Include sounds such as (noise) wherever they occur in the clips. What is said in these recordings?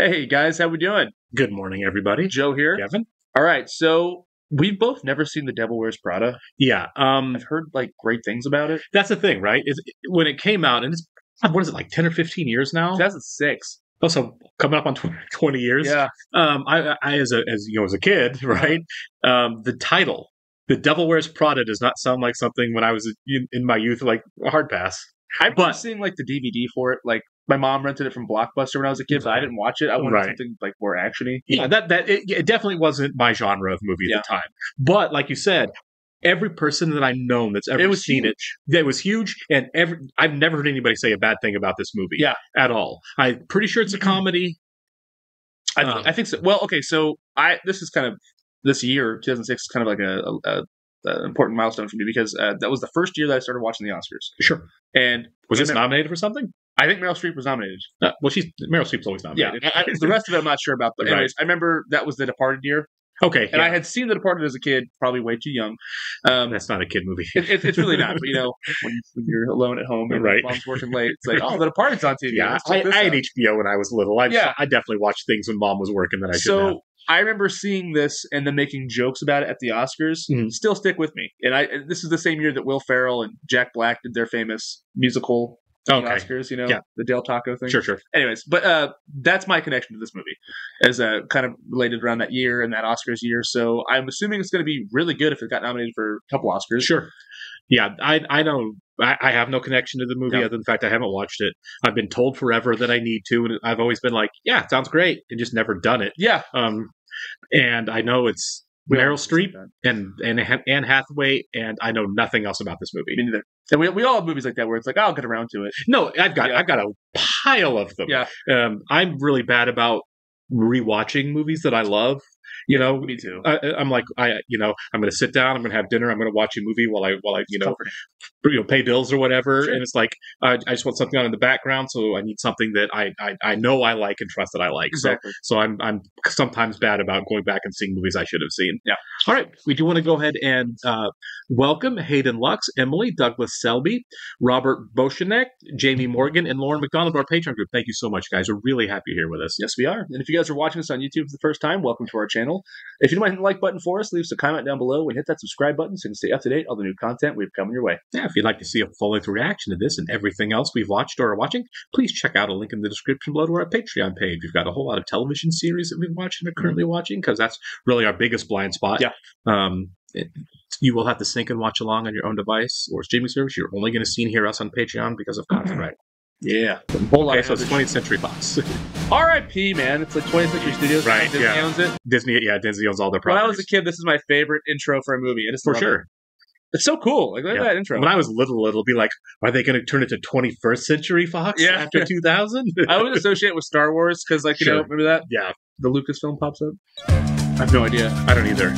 Hey guys, how we doing? Good morning, everybody. Joe here. Kevin? All right, so we've both never seen The Devil Wears Prada. Yeah. Um, I've heard like great things about it. that's the thing, right? Is when it came out, and it's what is it like ten or fifteen years now? 2006. Also coming up on 20, 20 years. Yeah, Um, I, I as a as you know as a kid, (laughs) right? Um, the title, "The Devil Wears Prada," does not sound like something when I was in, in my youth like a hard pass. I remember But- seeing like the DVD for it. Like my mom rented it from Blockbuster when I was a kid, but I didn't watch it. I wanted Right. something like more actiony. Yeah, that that it, it definitely wasn't my genre of movie at the time. But like you said, every person that I've known that's ever It was seen huge. it, it was huge, and every I've never heard anybody say a bad thing about this movie. Yeah. at all. I'm pretty sure it's a comedy. I, Um, I think so. Well, okay, so I this is kind of this year, 2006, is kind of like a, a, a important milestone for me because uh, that was the first year that I started watching the Oscars. Sure. And Was this it- nominated for something? I think Meryl Streep was nominated. Uh, well, she's Meryl Streep's always Yeah, nominated. I- I- the rest of it I'm not sure about. But Right. anyways, I remember that was the Departed year, okay, and I had seen the Departed as a kid, probably way too young. Um, that's not a kid movie. it, it, it's really not. But you know, (laughs) when, you, when you're alone at home and Right. mom's working late, it's like, oh, the Departed's on TV. yeah, I, I had. HBO when I was little. I, Yeah. I definitely watched things when mom was working that I should have. so I remember seeing this and then making jokes about it at the Oscars. Mhm. Still stick with me. And I this is the same year that Will Ferrell and Jack Black did their famous musical at the Oscars. You know, Yeah. the Del Taco thing. Sure, sure. Anyways, but uh, that's my connection to this movie, as uh, kind of related around that year and that Oscars year. So I'm assuming it's going to be really good if it got nominated for a couple Oscars. Sure. Yeah, I I know I, I have no connection to the movie No. other than the fact I haven't watched it. I've been told forever that I need to, and I've always been like, yeah, sounds great, and just never done it. Yeah. Um, and I know it's We Meryl Streep and and Anne Hathaway, and I know nothing else about this movie. Me neither. And we, we all have movies like that where it's like, I'll get around to it. No, I've got Yeah. I've got a pile of them. Yeah. Um, I'm really bad about rewatching movies that I love. You know, Me too. I, I'm like I, you know, I'm going to sit down, I'm going to have dinner, I'm going to watch a movie while I, while I, you know, you know, pay bills or whatever. Sure. And it's like uh, I just want something on in the background, so I need something that I, I, I know I like and trust that I like. Exactly. So, so I'm, I'm sometimes bad about going back and seeing movies I should have seen. Yeah. All right, we do want to go ahead and uh, welcome Hayden Lux, Emily, Douglas Selby, Robert Boshanek, Jamie Morgan, and Lauren McDonald, our Patreon group. Thank you so much, guys. We're really happy you're here with us. Yes, we are. And if you guys are watching us on YouTube for the first time, welcome to our channel. If you don't mind hitting the like button for us, leave us a comment down below and hit that subscribe button so you can stay up to date on all the new content we've coming your way. Yeah, if you'd like to see a full length reaction to this and everything else we've watched or are watching, please check out a link in the description below to our Patreon page. We've got a whole lot of television series that we've watched and are currently watching because that's really our biggest blind spot. Yeah. Um, it- you will have to sync and watch along on your own device or streaming service. You're only going to see and hear us on Patreon because of (clears throat) copyright. Yeah. A whole lot Okay, so it's other- 20th Century Fox. (laughs) R.I.P. Man, it's like 20th Century Studios. Right, Disney yeah. owns it. Disney, yeah, Disney owns all their properties. When I was a kid, this is my favorite intro for a movie. I just For sure. it. It's so cool. Like look Yeah. at that intro. When I was little, it'll be like, are they going to turn it to 21st Century Fox Yeah. after 2000? (laughs) I always associate it with Star Wars because, like, you know, remember that yeah, the Lucasfilm pops up. I have no idea. I don't either.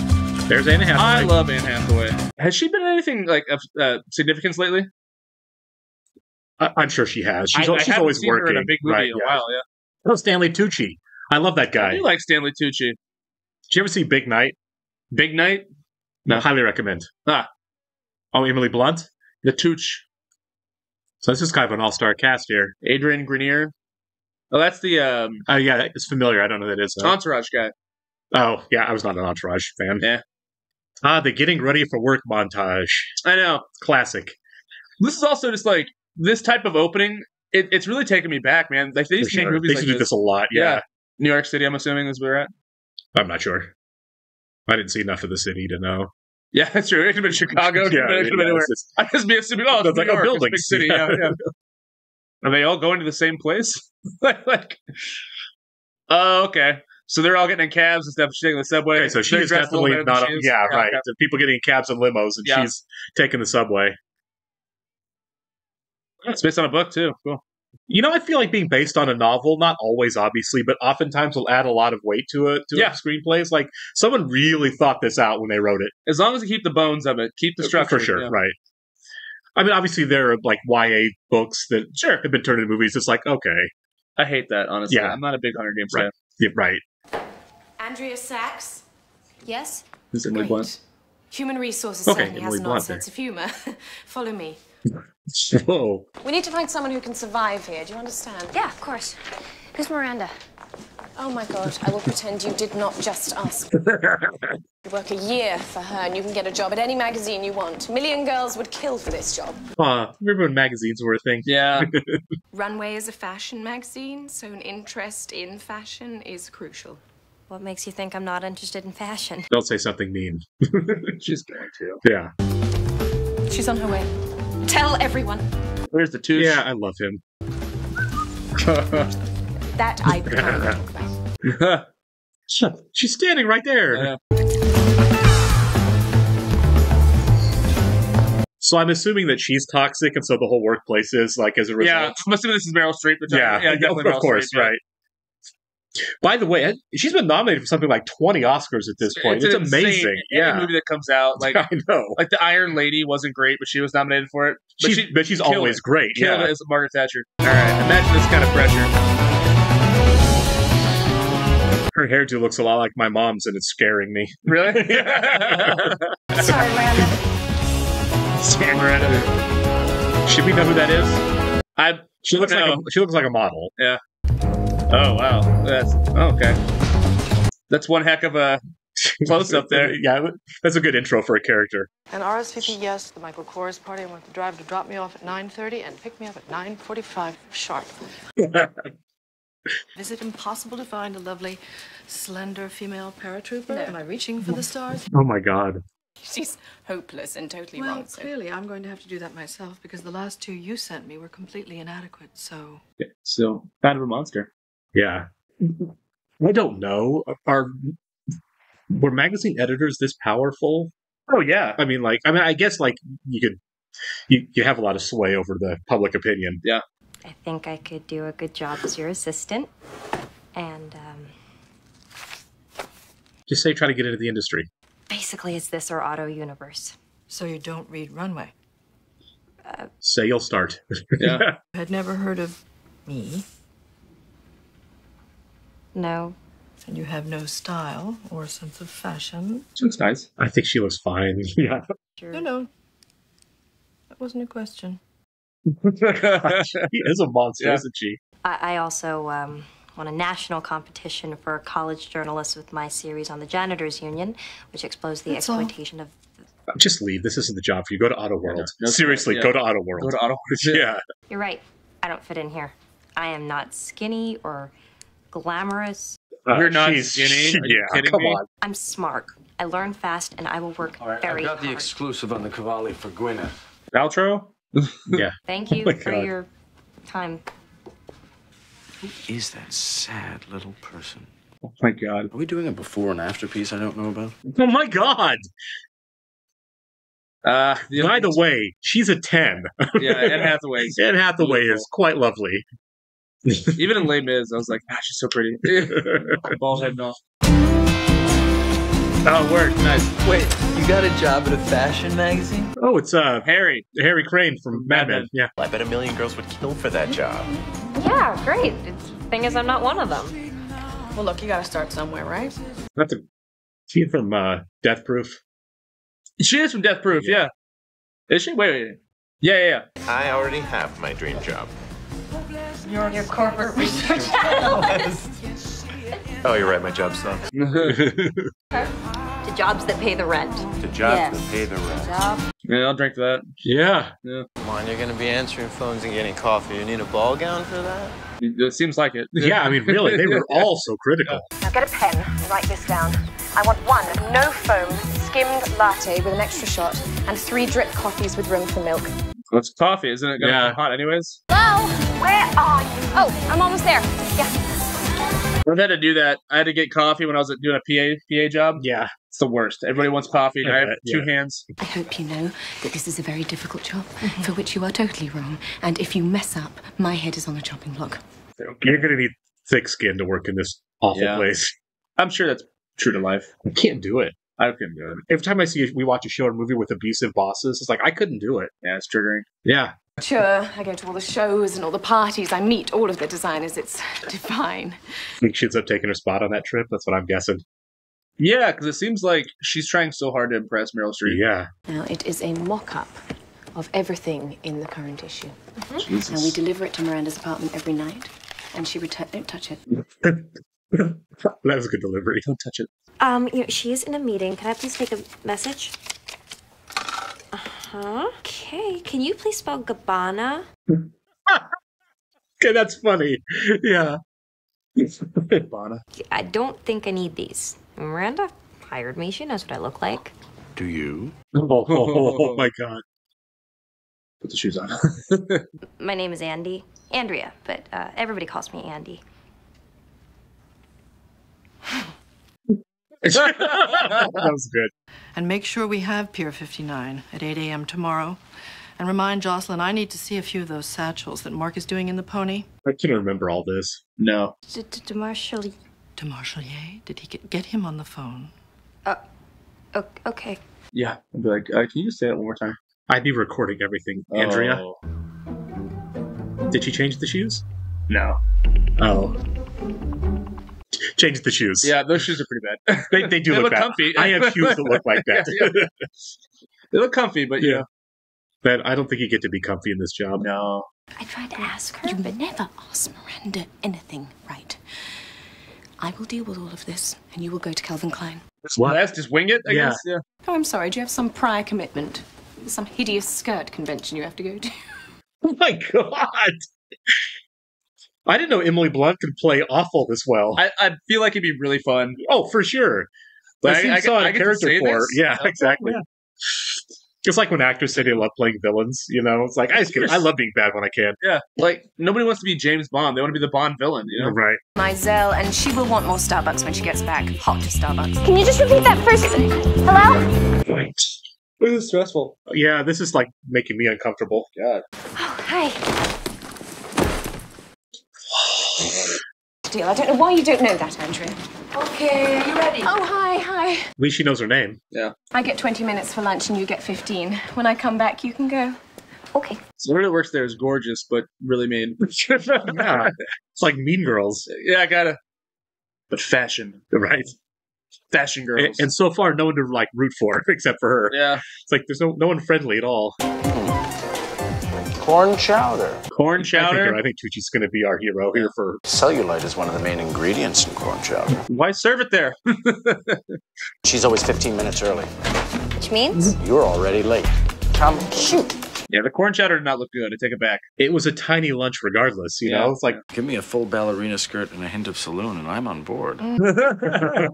There's Anne Hathaway. I love Anne Hathaway. Has she been in anything like of uh, significance lately? I- I'm sure she has. She's, I, I she's haven't always working. in a big movie right, in a yeah. while. Yeah, Oh, Stanley Tucci. I love that guy. I do like Stanley Tucci. Did you ever see Big Night? Big Night, No. Highly recommend. Ah. Oh, Emily Blunt. the Tooch, So this is kind of an all-star cast here. Adrian Grenier. Oh, that's the um, Oh, yeah, it's familiar. I don't know who that is. though. Entourage guy. Oh, yeah, I was not an Entourage fan. Yeah. Ah, the getting ready for work montage. I know. Classic. This is also just like this type of opening. It, it's really taken me back, man. Like they used to make movies They like to do this. this a lot. Yeah. Yeah. New York City. I'm assuming is where we're at. I'm not sure. I didn't see enough of the city to know. Yeah, that's true. It could have been Chicago. (laughs) It could have been, it could been anywhere. it's just- I just be assuming, oh, it's, It's like, New oh, York, it's a buildings. big city. Yeah, yeah. (laughs) Are they all going to the same place? (laughs) like, like, oh, okay. So they're all getting in cabs and stuff, taking the subway. Okay, so she's a definitely not. is. yeah, right. People getting in cabs and limos, and Yeah. she's taking the subway. It's based on a book too. Cool. You know, I feel like being based on a novel, not always, obviously, but oftentimes will add a lot of weight to it. To Yeah. a screenplay. It's like someone really thought this out when they wrote it. As long as you keep the bones of it, keep the structure. for sure, yeah. right? I mean, obviously, there are like YA books that Sure. have been turned into movies. It's like, okay, I hate that, honestly. Yeah. I'm not a big Hunger Games Right. fan. yeah, right. Andrea Sachs? Yes? This is Emily Great. Blunt. Human resources Okay, certainly has Emily an Blunt odd there. sense of humour. (laughs) Follow me. Whoa. We need to find someone who can survive here. Do you understand? Yeah, of course. Who's Miranda? Oh my god, I will pretend you did not just ask. (laughs) you work a year for her and you can get a job at any magazine you want. A million girls would kill for this job. Uh, remember when magazines were a thing? Yeah. (laughs) Runway is a fashion magazine, so an interest in fashion is crucial. What makes you think I'm not interested in fashion? Don't say something mean. (laughs) She's going to. Yeah. She's on her way. Tell everyone. Where's the two? Yeah, I love him. (laughs) That I (laughs) can't talk about. (laughs) She's standing right there. Yeah. So I'm assuming that she's toxic, and so the whole workplace is like as a result. yeah. I'm assuming this is Meryl Streep. yeah, yeah, definitely of Meryl course, Streep, yeah. right. By the way, she's been nominated for something like 20 Oscars at this point. It's, an insane- amazing. Any Yeah, movie that comes out, (laughs) like I know. like the Iron Lady wasn't great, but she was nominated for it. But She's, she but she's always it. great. killed Yeah. it as Margaret Thatcher. All right, imagine this kind of pressure. Her hairdo looks a lot like my mom's, and it's scaring me. Really? (laughs) (laughs) Sorry, Miranda. Stan Miranda. Should we know who that is? I. She looks like a, she looks like a model. Oh wow. That's oh, okay. That's one heck of a (laughs) close up there. yeah, that's a good intro for a character. And RSVP yes, the Michael Kors party. I want the driver to drop me off at 9.30 and pick me up at 9.45 sharp. (laughs) Is it impossible to find a lovely, slender female paratrooper? Am I reaching for the stars? Oh my god. She's hopeless and totally Well, wrong. So. clearly I'm going to have to do that myself because the last two you sent me were completely inadequate, so... So kind of a monster. Yeah. I don't know. Are were magazine editors this powerful? Oh yeah. I mean, like, I mean, I guess like you could you you have a lot of sway over the public opinion. Yeah. I think I could do a good job as your assistant. And um, Just say try to get into the industry. basically, it's this or Auto Universe. So you don't read Runway? Say you'll start. Yeah. (laughs) Had never heard of me, No, and you have no style or sense of fashion. She looks nice. I think she looks fine. (laughs) Yeah. sure. No, no. That wasn't a question. she is a monster, Yeah. isn't she? I, I also um, won a national competition for college journalists with my series on the Janitors Union, which exposed the That's all. exploitation of. Just leave. This isn't the job for you. Go to Auto World. No, no, Seriously, yeah. go to Auto World. Go to Auto. (laughs) World. yeah. You're right. I don't fit in here. I am not skinny or glamorous. Uh, You're not she's- skinny? Are you yeah, kidding come me? on. I'm smart. I learn fast, and I will work All right, very I've got the exclusive on the Cavalli for Gwyneth. Outro. (laughs) Yeah. Thank you my for God. your time. Who is that sad little person? Oh my god. Are we doing a before and after piece I don't know about? Oh my god. Uh, By the way, she's a 10. yeah, Anne (laughs) Hathaway. Anne Hathaway Beautiful. is quite lovely. (laughs) Even in Les Mis, I was like, ah, she's so pretty. (laughs) Bald head and all. Oh, it worked. Nice. Wait, you got a job at a fashion magazine? oh, it's uh Harry. Harry Crane from Mad Men. Yeah. I bet a million girls would kill for that job. Yeah, great. The thing is, I'm not one of them. Well, look, you gotta start somewhere, right? That's a she from uh Death Proof. She is from Death Proof, yeah. Is she? Wait, wait. Yeah, yeah, yeah. I already have my dream job. Your corporate (laughs) research. analyst. (laughs) Oh, you're right, my job sucks. to jobs that pay the rent. To jobs Yes. to pay the rent. Job. Yeah, I'll drink that. yeah. Come on, you're gonna be answering phones and getting coffee. You need a ball gown for that? It seems like it. Yeah, I mean really, they were all so critical. (laughs) Now get a pen and write this down. I want one no foam skimmed latte with an extra shot and three drip coffees with room for milk. What's coffee? Isn't it gonna Yeah. be hot anyways? Hello? Where are you? Oh, I'm almost there. Yeah. I've had to do that. I had to get coffee when I was doing a PA PA job. Yeah. It's the worst. Everybody wants coffee. and I have two yeah. hands. I hope you know that this is a very difficult job mm-hmm. for which you are totally wrong. And if you mess up, my head is on a chopping block. You're gonna need thick skin to work in this awful Yeah. place. I'm sure that's true to life. I can't do it. I couldn't do it. Every time I see we watch a show or movie with abusive bosses, it's like I couldn't do it. Yeah, it's triggering. Yeah. Sure, I go to all the shows and all the parties. I meet all of the designers. It's divine. think she ends up taking her spot on that trip. That's what I'm guessing. Yeah, because it seems like she's trying so hard to impress Meryl Streep. Yeah. Now, it is a mock up of everything in the current issue. Jesus. And we deliver it to Miranda's apartment every night, and she returns. Don't touch it. (laughs) that was a good delivery. Don't touch it. Um, you know, she is in a meeting. Can I please take a message? Uh huh. Okay. Can you please spell Gabbana? (laughs) Okay, that's funny. Yeah. Bana. I don't think I need these. Miranda hired me. She knows what I look like. Do you? (laughs) Oh, oh my god. Put the shoes on. (laughs) My name is Andy. Andrea, but uh, everybody calls me Andy. (laughs) that was good. And make sure we have Pier 59 at 8 a.m. tomorrow. And remind Jocelyn I need to see a few of those satchels that Mark is doing in the pony. I can't remember all this. no. De Marshall. De Marchelier? Did he get, get him on the phone? Okay. Yeah. I'd be like, uh, can you just say that one more time? I'd be recording everything. Andrea, Oh, did she change the shoes? no. Oh. Change the shoes. Yeah, those shoes are pretty bad. They, they do (laughs) They look, look bad. comfy. I have shoes that look like (laughs) that. Yeah, they look comfy, but you Yeah. know. But I don't think you get to be comfy in this job. No. I tried to ask her, but never ask Miranda anything, right? I will deal with all of this, and you will go to Calvin Klein. What? Let's just wing it, I Yeah. guess. Yeah. Oh, I'm sorry. Do you have some prior commitment? Some hideous skirt convention you have to go to? (laughs) Oh my god! I didn't know Emily Blunt could play awful this well. I, I feel like it'd be really fun. oh, for sure. But I- I, I saw get- a I character for. this? Yeah, Oh, (laughs) exactly. yeah. It's like when actors say they love playing villains. You know, it's like I, just, I love being bad when I can. Yeah. Like, nobody wants to be James Bond. They want to be the Bond villain, you know? Right. Mizell, and she will want more Starbucks when she gets back. Hot to Starbucks. Can you just repeat that first? Hello? Right. This is stressful. Yeah, this is like making me uncomfortable. God. Oh, hi. Deal. I don't know why you don't know that, Andrea. Okay, are you ready? Oh, hi, hi. At least she knows her name. Yeah. I get 20 minutes for lunch and you get 15. When I come back, you can go. Okay. So whoever works there is gorgeous, but really mean. (laughs) yeah. It's like Mean Girls. yeah, I gotta. But fashion. Right. Fashion girls. And, and so far, no one to like root for (laughs) except for her. yeah. It's like there's no no one friendly at all. Corn chowder. Corn I think, chowder. I think Tucci's going to be our hero here for. Cellulite is one of the main ingredients in corn chowder. Why serve it there? (laughs) She's always 15 minutes early. Which means? You're already late. Come. Shoot. Yeah, the corn chowder did not look good. I take it back. It was a tiny lunch, regardless. You Yeah. know, it's like Give me a full ballerina skirt and a hint of saloon, and I'm on board. Mm.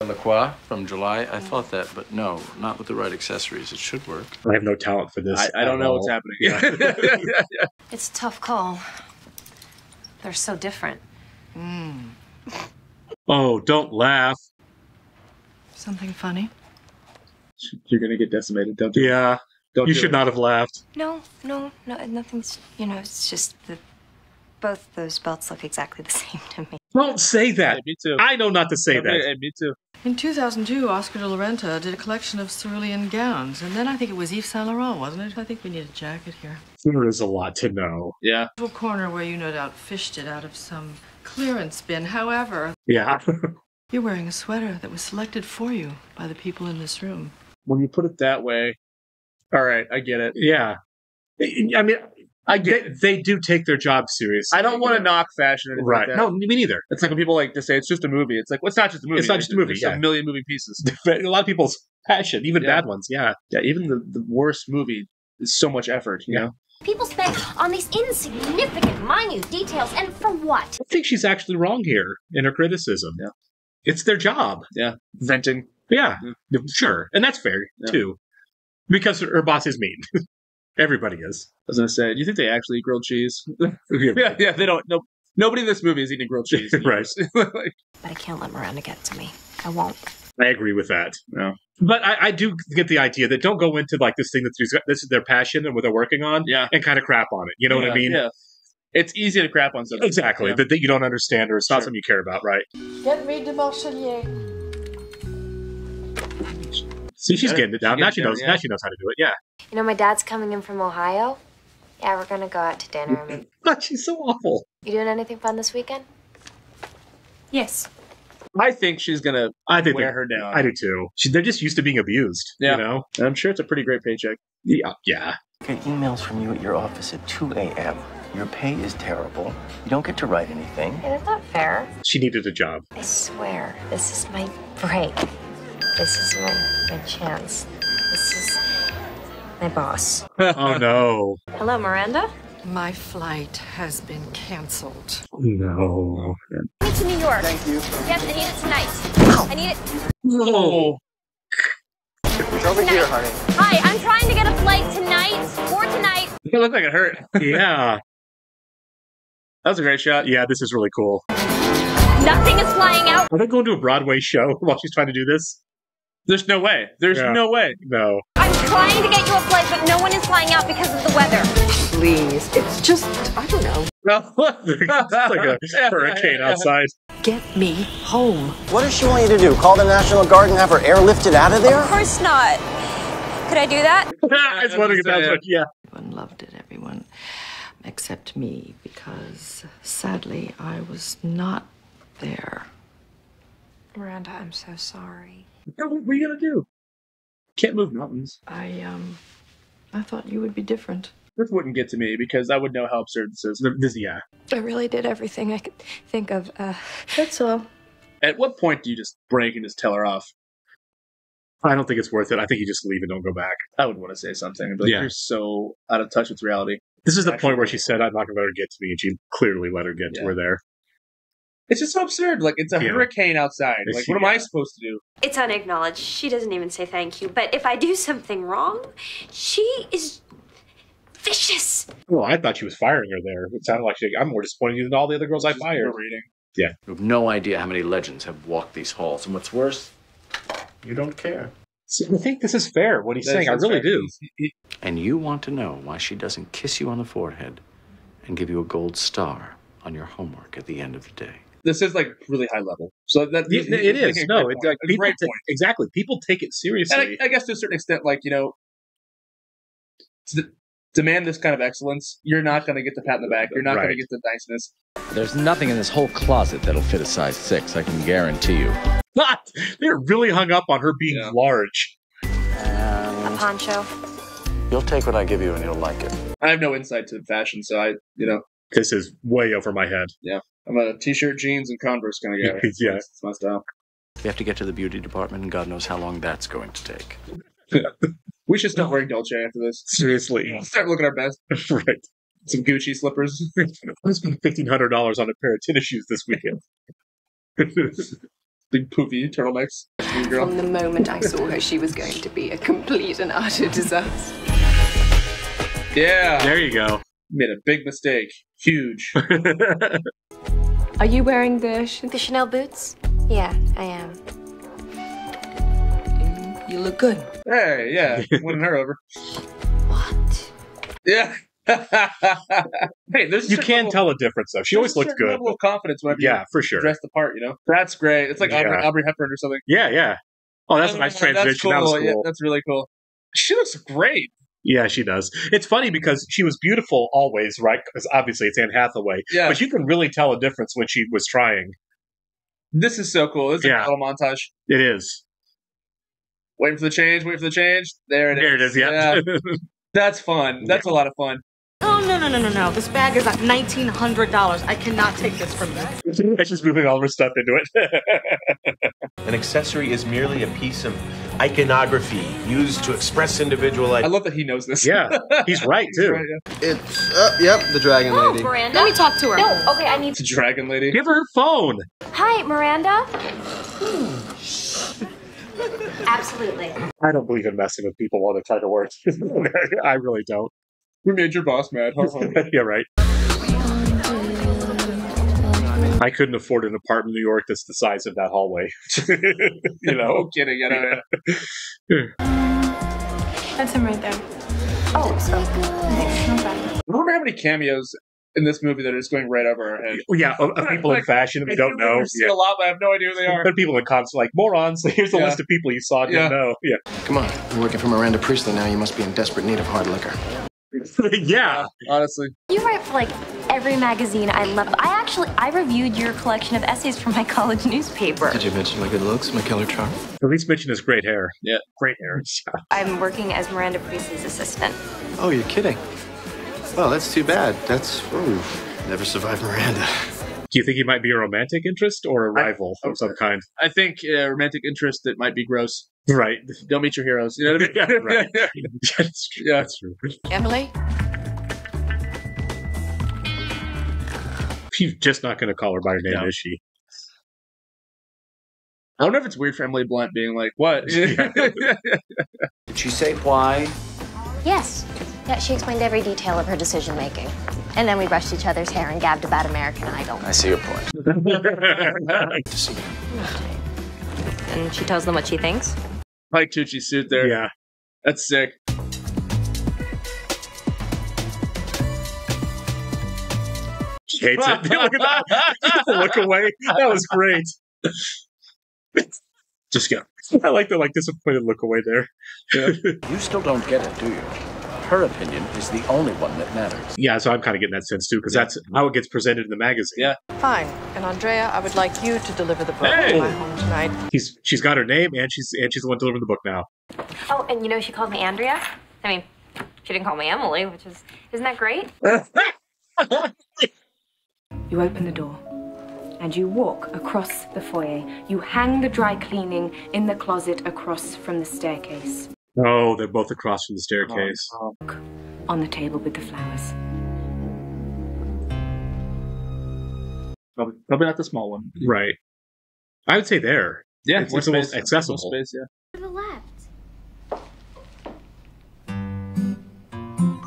(laughs) Lacroix from July. I thought that, but no, not with the right accessories. It should work. I have no talent for this. I, I don't know all. what's happening. (laughs) It's a tough call. They're so different. Mm. Oh, don't laugh. Something funny? You're gonna get decimated. Don't do Yeah, Don't you should it. not have laughed. No, no, no, nothing's, you know, it's just that both those belts look exactly the (laughs) same to me. Don't say that. Hey, me too. I know not to say Hey, that. hey, me too. In 2002, Oscar de la Renta did a collection of cerulean gowns, and then I think it was Yves Saint Laurent, wasn't it? I think we need a jacket here. There is a lot to know. Yeah. Little corner where you no doubt fished it out of some clearance bin. However, Yeah. (laughs) you're wearing a sweater that was selected for you by the people in this room. When you put it that way, all right, I get it. yeah. I mean, I get they do take their job seriously. I don't want to knock fashion or Right. like that. No, me neither. It's like when people like to say it's just a movie. It's like, well, it's not just a movie. It's not just a movie, There's yeah. a million moving pieces. (laughs) a lot of people's passion, even Yeah. bad ones. Yeah. yeah, even the, the worst movie is so much effort. You Yeah. know, People spend on these insignificant, minute details, and for what? I think she's actually wrong here in her criticism. Yeah. It's their job. yeah, venting. Yeah. Mm-hmm. Sure. And that's fair, Yeah. too. Because her boss is mean. (laughs) Everybody is. I was gonna say, do you think they actually eat grilled cheese? (laughs) (laughs) yeah, yeah, they don't. No, nobody in this movie is eating grilled cheese. Right. But I can't let Miranda get to me. I won't. I agree with that. No. But I, I do get the idea that don't go into like this thing that these- this is their passion and what they're working on yeah, and kind of crap on it. You know what I mean? Yeah. It's easy to crap on something. Exactly. Yeah. That, that you don't understand or it's not something you care about, right? Get me de Marchelier. See, she's getting it down. she's Now she it down, knows. yeah. Now she knows how to do it. Yeah. You know, my dad's coming in from Ohio. Yeah, we're gonna go out to dinner. (laughs) But she's so awful. You doing anything fun this weekend? Yes. I think she's gonna I think wear they- her down. I do too. She, they're just used to being abused. Yeah. You know? And I'm sure it's a pretty great paycheck. Yeah. Yeah. Get emails from you at your office at 2 a.m. Your pay is terrible. You don't get to write anything. Hey, that's not fair. She needed a job. I swear, this is my break. This is my, my chance. This is my boss. (laughs) oh no. Hello, Miranda? My flight has been canceled. No. Need to New York. Thank you. Yes, I need it tonight. I need it No. It's over here, honey. Hi, I'm trying to get a flight tonight for tonight. It looked like it hurt. (laughs) Yeah. That was a great shot. Yeah, this is really cool. Nothing is flying out. Are they going to a Broadway show (laughs) while she's trying to do this? There's no way. There's Yeah. no way. No. I'm trying to get you a flight, but no one is flying out because of the weather. Please. It's just, I don't know. No. (laughs) (laughs) it's like a hurricane outside. Get me home. What does she want you to do? Call the National Guard and have her airlifted out of there? Of course not. Could I do that? I was wondering if that's what, yeah. Everyone loved it, everyone except me, because sadly I was not there. Miranda, I'm so sorry. What are you gonna do? Can't move mountains. I, um, I thought you would be different. This wouldn't get to me because I would know how absurd this is. This, yeah. I really did everything I could think of. Uh, that's all. At what point do you just break and just tell her off? I don't think it's worth it. I think you just leave and don't go back. I would want to say something. But Yeah. you're so out of touch with reality. This is the Actually- point where she said, I'm not going to let her get to me, and she clearly let her get to Yeah. her there. It's just so absurd. Like it's a Yeah. hurricane outside. It's- Like what am I supposed to do? It's unacknowledged. She doesn't even say thank you. But if I do something wrong, she is vicious. Well, I thought she was firing her there. It sounded like she, I'm more disappointed in you than all the other girls I fired. No Yeah. You have no idea how many legends have walked these halls. And what's worse, you don't care. See, I think this is fair, what he's That's- saying. I really fair. do. He- he- And you want to know why she doesn't kiss you on the forehead and give you a gold star on your homework at the end of the day. This is like really high level. So that Yeah, he's- it he's is. making a No, great it's point. like people great ta- point. exactly. People take it seriously. And I, I guess to a certain extent, like you know, to demand this kind of excellence, you're not going to get the pat in the back. You're not going to get the niceness. There's nothing in this whole closet that'll fit a size six, I can guarantee you. Not. They're really hung up on her being Yeah. large. A poncho. You'll take what I give you and you'll like it. I have no insight to fashion, so I, you know, This is way over my head. I'm a t-shirt, jeans, and Converse kind of guy. (laughs) Yeah. That's my style. We have to get to the beauty department, and God knows how long that's going to take. (laughs) We should start wearing Dolce after this. Seriously. Start looking our best. (laughs) right. Some Gucci slippers. I spent fifteen hundred dollars on a pair of tennis shoes this weekend. Big poofy turtlenecks. Mean girl. From the moment I saw her, she was going to be a complete and utter disaster. Yeah. there you go. Made a big mistake. Huge. Are you wearing the? Ch- The Chanel boots? Yeah, I am. you look good. hey, yeah. (laughs) Winning her over. What? Yeah. (laughs) hey, there's you can level- tell a difference though. She always there's a looked good. Level of confidence whenever Yeah, you for sure. dress the part. You know, that's great. It's like Aubrey, Yeah. Aubrey Hepburn or something. Yeah, yeah. Oh, that's a nice transition. That's cool. That was cool. Yeah, that's really cool. She looks great. Yeah, she does. It's funny because she was beautiful always, right? Because obviously it's Anne Hathaway. Yeah. But you can really tell a difference when she was trying. This is so cool. This is Yeah. a little montage. It is. Waiting for the change. Waiting for the change. There it is. There it is. Yeah. (laughs) That's fun. That's a lot of fun. Oh, no, no, no, no, no. This bag is like $1,900. I cannot take this from you. She's moving all of her stuff into it. (laughs) An accessory is merely a piece of iconography used to express individual I love that he knows this. yeah, he's right (laughs) too. Right, yeah. It's, uh, yep, the dragon Oh, lady. Miranda. Let me talk to her. No, okay, I need. It's a dragon lady. Give her her phone. Hi, Miranda. Absolutely. I don't believe in messing with people while they're trying to work. (laughs) I really don't. We made your boss mad. Huh, huh. (laughs) yeah, right. I couldn't afford an apartment in New York that's the size of that hallway. (laughs) you know? no (laughs) kidding. I know. That's him right there. Oh, so. I wonder how many cameos in this movie that are just going right over our head. Oh, yeah, of, of (laughs) people in fashion that we don't know. we've seen Yeah. a lot, but I have no idea who they are. But people in comments like morons. Here's the Yeah. list of people you saw and Yeah. didn't know. Yeah, Come on, you're working for Miranda Priestly now. You must be in desperate need of hard liquor. yeah. Honestly, You write for like every magazine. I love. I actually I reviewed your collection of essays for my (laughs) college newspaper. Did you mention my good looks, my killer charm? At least mention his great hair. Yeah. great hair. I'm working as Miranda Priestly's assistant. Oh, you're kidding. Well, that's too bad. That's ooh, never survived Miranda. Do you think he might be a romantic interest or a rival of some kind? I think uh, romantic interest that might be gross. Right. Don't meet your heroes. You know what I mean? Yeah, (laughs) right. (laughs) That's true. Yeah. That's true. Emily? She's just not going to call her by her name, is she? I wonder if it's weird for Emily Blunt being like, "What?" (laughs) (laughs) Did she say why? Yes. Yeah, she explained every detail of her decision making. And then we brushed each other's hair and gabbed about American Idol. I see your point. (laughs) And she tells them what she thinks. like Tucci suit there. Yeah. That's sick. Hates it. (laughs) Look at that. Look away. (laughs) That was great. Just go. I like the like disappointed look away there. You still don't get it, do you? Her opinion is the only one that matters. Yeah, so I'm kind of getting that sense too, because that's how it gets presented in the magazine. Yeah. Fine. And Andrea, I would like you to deliver the book Hey! to my home tonight. He's she's got her name and she's and she's the one delivering the book now. Oh, and you know she called me Andrea? I mean, she didn't call me Emily, which is isn't that great? (laughs) You open the door and you walk across the foyer. You hang the dry cleaning in the closet across from the staircase Oh, they're both across from the staircase. Oh, oh. on the table with the flowers. Probably, probably not the small one. Right. I would say there. Yeah, it's, it's the most accessible. Space, yeah. To the left.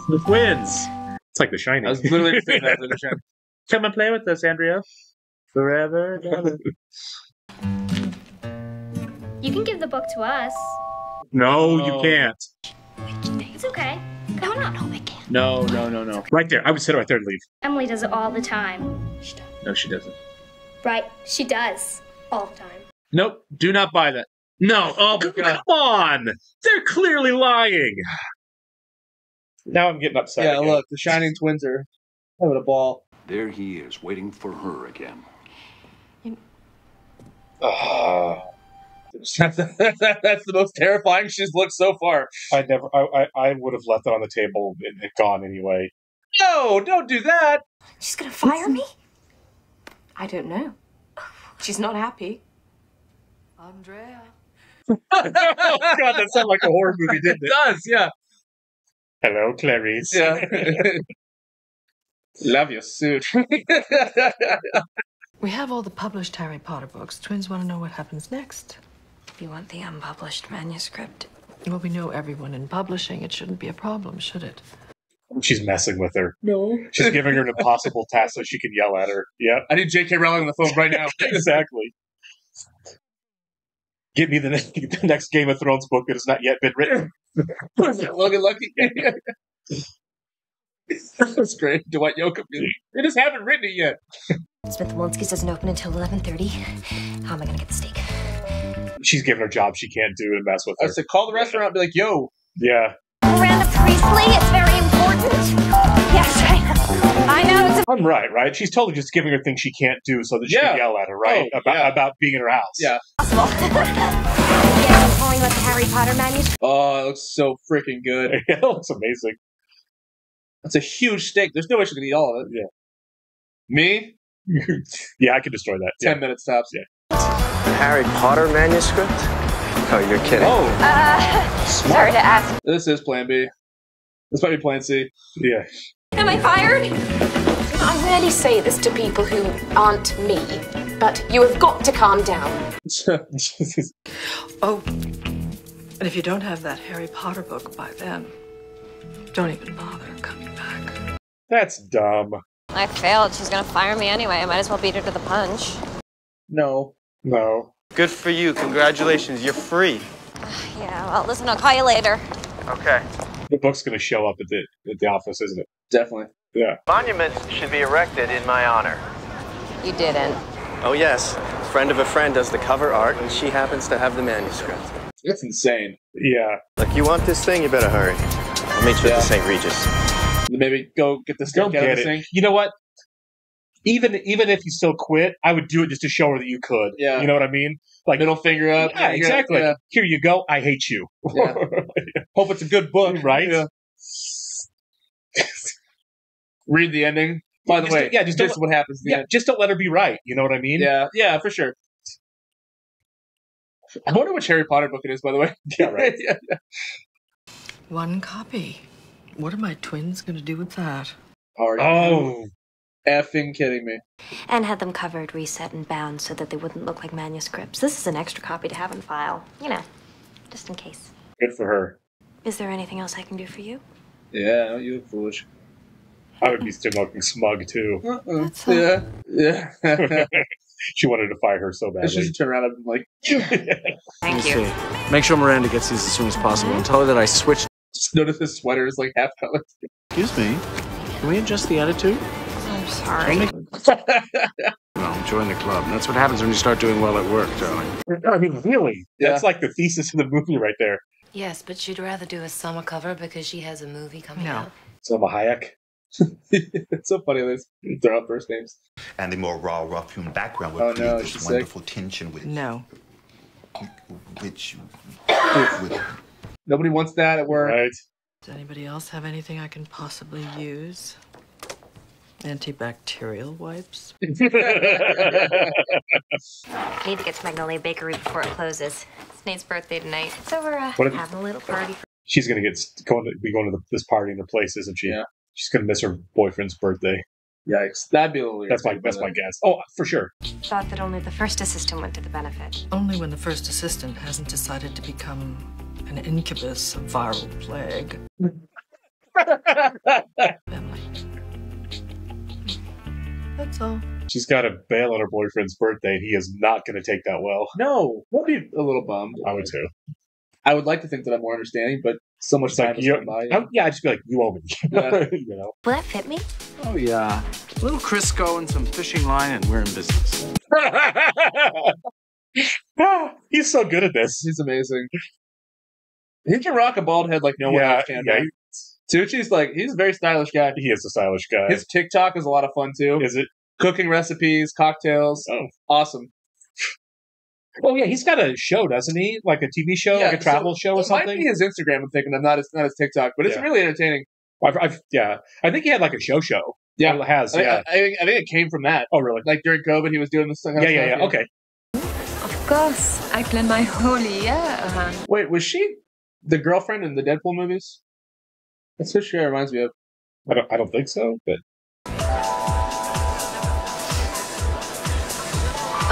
The twins. It's like The Shining. I was literally saying that to the (laughs) show. Come and play with us, Andrea. Forever. (laughs) You can give the book to us. no, Oh. you can't. It's okay. Come on up. No, no, no, no. Right there. I would sit right there and leave. Emily does it all the time. No, she doesn't. Right, she does. All the time. Nope. Do not buy that. No. Oh my god. Come on. They're clearly lying. Now I'm getting upset. Yeah, again. look, the Shining Twins are having a ball. There he is, waiting for her again. Ah. That's, (laughs) that's the most terrifying she's looked so far. I never. I, I, I would have left it on the table and, and gone anyway. No, don't do that. She's gonna fire me? I don't know. She's not happy. Andrea. oh (laughs) God, that sounded like a horror movie, didn't It it? does, yeah. Hello, Clarice. Yeah. (laughs) Love your suit. (laughs) We have all the published Harry Potter books. Twins want to know what happens next. You want the unpublished manuscript? Well, we know everyone in publishing. It shouldn't be a problem, should it? She's messing with her. no. She's giving her an impossible task so she can yell at her. Yep. I need J.K. Rowling on the phone right now. (laughs) exactly. Give me the next, (laughs) the next Game of Thrones book that has not yet been written. Logan Lucky. That's great. Dwight Yoakam. They just haven't written it yet. Smith Wollensky's doesn't open until 11.30. How am I gonna get the steak? She's given her job she can't do and mess with I her. said, call the restaurant and be like, yo. Yeah. Miranda Priestly, it's very important. Yes, I, I know. It's I'm right, right? She's totally just giving her things she can't do so that she Yeah. can yell at her, right? Oh, about yeah. about being in her house. Yeah. impossible. (laughs) yeah, I'm calling about the Harry Potter manuscript. Oh, it looks so freaking good. (laughs) it looks amazing. That's a huge steak. There's no way she can eat all of it. Yeah. Me? (laughs) Yeah, I could destroy that. Ten Yeah. minutes tops. Yeah. The Harry Potter manuscript? Oh, you're kidding. Oh, Uh, sorry to ask. this is Plan B. This might be Plan C. Yeah. Am I fired? I rarely say this to people who aren't me, but you have got to calm down. (laughs) Oh, and if you don't have that Harry Potter book by then, don't even bother coming back. That's dumb. I failed. She's gonna fire me anyway. I might as well beat her to the punch. No. No. Good for you. Congratulations. You're free. (sighs) Yeah, well, listen, I'll call you later. Okay. The book's going to show up at the at the office, isn't it? Definitely. Yeah. Monuments should be erected in my honor. You didn't. Oh, yes. A friend of a friend does the cover art, and she happens to have the manuscript. That's insane. Yeah. Look, you want this thing, you better hurry. I'll meet you Yeah. at the St. Regis. Maybe go get this Go out of get the it. sink. You know what? Even even if you still quit, I would do it just to show her that you could. Yeah. You know what I mean? Like Middle finger up. Yeah, exactly. Yeah. Here you go. I hate you. Yeah. (laughs) Hope it's a good book. right? Yeah. read the ending. By the Just- way, yeah, just this is what happens. Yeah, end. just don't let her be right. You know what I mean? yeah, yeah, for sure. I wonder which Harry Potter book it is. By the way, Yeah, right. (laughs) yeah, yeah. One copy. What are my twins going to do with that? Are you Oh, effing kidding me? And had them covered, reset, and bound so that they wouldn't look like manuscripts. This is an extra copy to have in file. You know, just in case. good for her. Is there anything else I can do for you? Yeah, you look foolish. I would be still looking smug too. Uh-uh. Yeah, yeah. (laughs) she wanted to fire her so I badly. should turn around and be like, (laughs) Thank Let me see. Make sure Miranda gets these as soon as possible and tell her that I switched. Just notice his sweater is like half colored. Excuse me. Can we adjust the attitude? I'm sorry. (laughs) No, join the club. That's what happens when you start doing well at work, darling. I mean, really? Yeah. That's like the thesis of the movie right there. Yes, but she'd rather do a summer cover because she has a movie coming No. out. Salma Hayek. (laughs) it's so funny. They throw out first names. and the more raw, rough human background would Oh, create no, this she's sick. wonderful tension with No. which with (coughs) Nobody wants that at work. Right. Does anybody else have anything I can possibly use? Antibacterial wipes? (laughs) Need to get to Magnolia Bakery before it closes. It's Nate's birthday tonight. So we're uh, What if- having a little party. For- She's gonna get going to be going to the, this party in the place, isn't she? Yeah. She's gonna miss her boyfriend's birthday. Yikes, that'd be a little. That's my that's my guess. Oh, for sure. Thought that only the first assistant went to the benefit. Only when the first assistant hasn't decided to become an incubus of viral plague. (laughs) That's all. She's got to bail on her boyfriend's birthday, and he is not going to take that well. No, we'll be a little bummed. I would too. I would like to think that I'm more understanding, but so much It's time like has you, gone by. I- yeah, I'd just be like, you owe me. (laughs) Yeah. you know. Will that fit me? Oh, yeah. A little Crisco and some fishing line, and we're in business. (laughs) He's so good at this. He's amazing. He can rock a bald head like no one Yeah, else can. yeah, man. Tucci's like he's a very stylish guy. He is a stylish guy. His TikTok is a lot of fun too. is it? Cooking recipes, cocktails, Oh. awesome. Oh yeah, he's got a show, doesn't he? Like a TV show, Yeah, like a travel so show or it Might something. be his Instagram. I'm thinking. I'm not his not his TikTok, but it's Yeah. really entertaining. I've, I've, yeah, I think he had like a show show. Yeah. It has. I, Yeah. I, I, think, I think it came from that. oh really? Like during COVID, he was doing this. Kind of Yeah, yeah, stuff, yeah. Okay. Of course, I plan my whole year around. Wait, was she the girlfriend in the Deadpool movies? That's who she reminds me of. I don't. I don't think so. But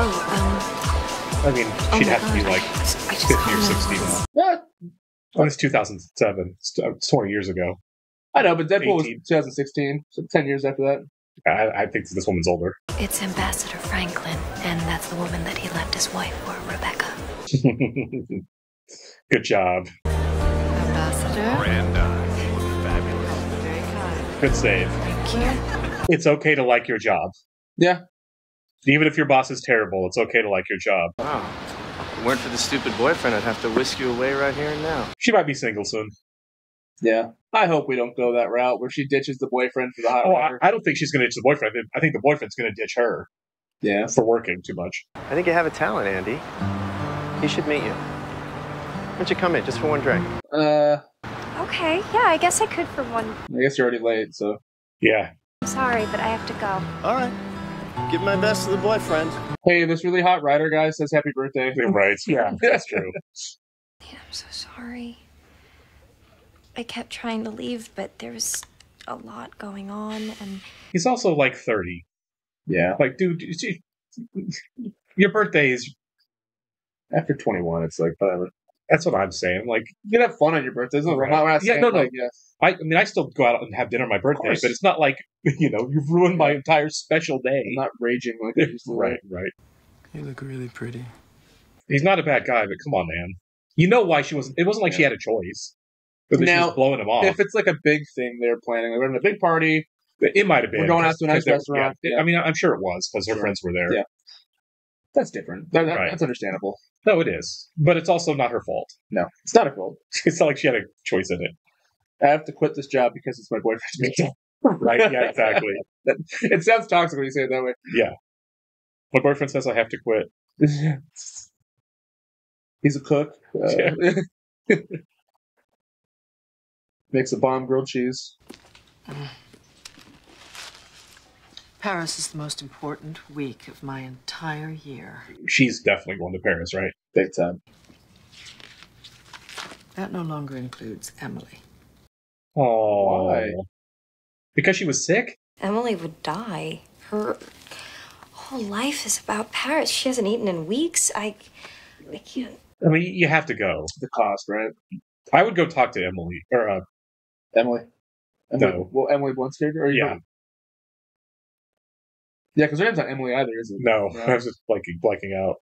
Oh, um. I mean, Oh she'd my have to be like um, I just fifty or sixty now. What? Oh, it's two thousand seven. It's uh, twenty years ago. I know, but Deadpool was 2016, so ten years after that. I, I think this woman's older. It's Ambassador Franklin, and that's the woman that he left his wife for, Rebecca. (laughs) Good job. Ambassador? Miranda, you look fabulous. Very kind. Good save. Thank you. It's okay to like your job. Yeah. Even if your boss is terrible, it's okay to like your job. Wow. If it weren't for the stupid boyfriend, I'd have to whisk you away right here and now. She might be single soon. Yeah. I hope we don't go that route where she ditches the boyfriend for the hot Oh, I. I don't think she's going to ditch the boyfriend. I think the boyfriend's going to ditch her Yeah. for working too much. I think you have a talent, Andy. He should meet you. Why don't you come in just for one drink? Uh, okay. Yeah, I guess I could for one. I guess you're already late, so. Yeah. I'm Sorry, but I have to go. All right. Give my best to the boyfriend. Hey, this really hot rider guy says happy birthday. (laughs) Right. Yeah, that's true. (laughs) I'm so sorry. I kept trying to leave, but there was a lot going on, and He's also like 30. Yeah. Like, dude, you see- (laughs) your birthday is. After 21, it's like, whatever. That's what I'm saying. Like, You can have fun on your birthday. There's no- Right. we're not Yeah, no, no. like, yeah. I, I mean, I still go out and have dinner on my birthday, but it's not like, (laughs) you know, you've ruined my entire special day. I'm not raging like I used to. right, right. You look really pretty. He's not a bad guy, but come on, man. You know why she wasn't. It wasn't like she had a choice. But then she Now, was blowing him off. If it's like a big thing they're planning, like we're having a big party, It might have been. We're going out to a nice restaurant. yeah. Yeah. I mean, I'm sure it was because her Sure. friends were there. Yeah. That's different. That- that- Right. That's understandable. No, it is. But it's also not her fault. No, it's not a fault. (laughs) It's not like she had a choice in it. I have to quit this job because it's my boyfriend's (laughs) birthday. Right? Yeah, exactly. (laughs) It sounds toxic when you say it that way. yeah. My boyfriend says I have to quit. He's a cook. Uh, Makes a bomb grilled cheese. Paris is the most important week of my entire year. She's definitely going to Paris, right? Big time. That no longer includes Emily. Oh, Why? Because she was sick. Emily would die. Her whole life is about Paris. She hasn't eaten in weeks. I, I can't. I mean, you have to go. The cost, right? I would go talk to Emily or uh, Emily. Emily No. Well, Emily Blunt's character? Or yeah. Yeah, because her name's not Emily either, is it? No, I was (laughs) just blanking, blanking out.